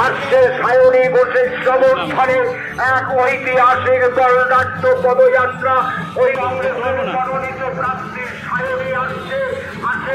আসছে সায়নী বসে সমর্থনে এক ঐতিহাসিক দলনাট্য পদযাত্রা ওই কংগ্রেসের মনোনীত প্রার্থী সায়নী আসছে আছে